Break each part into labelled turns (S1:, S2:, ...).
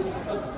S1: Round one.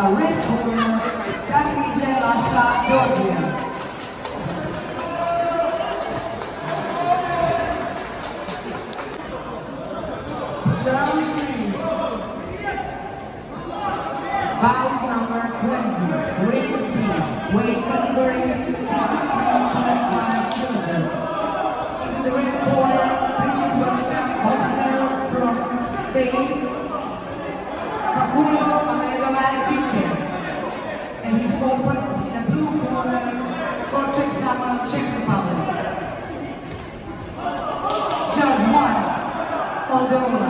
S2: Uh, Red 1, Moldova.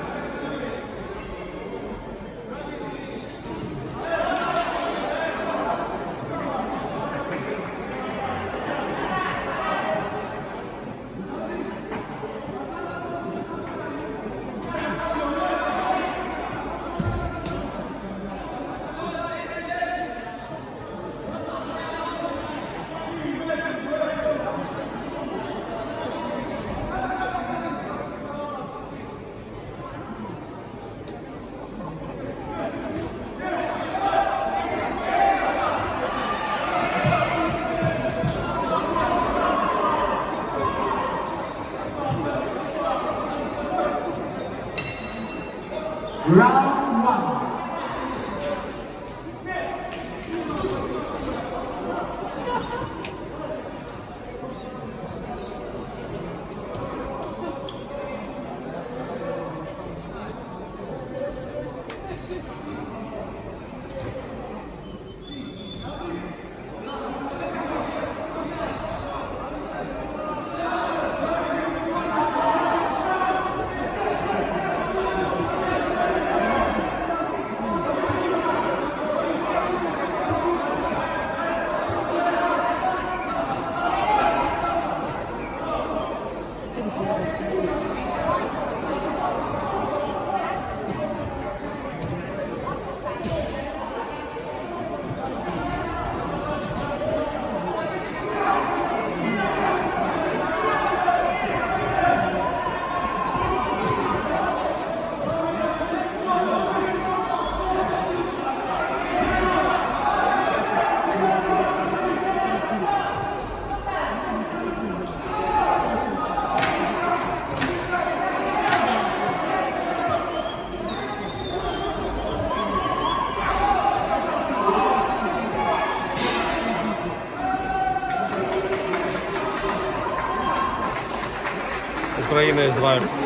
S2: Round
S3: Україна Ізраїль.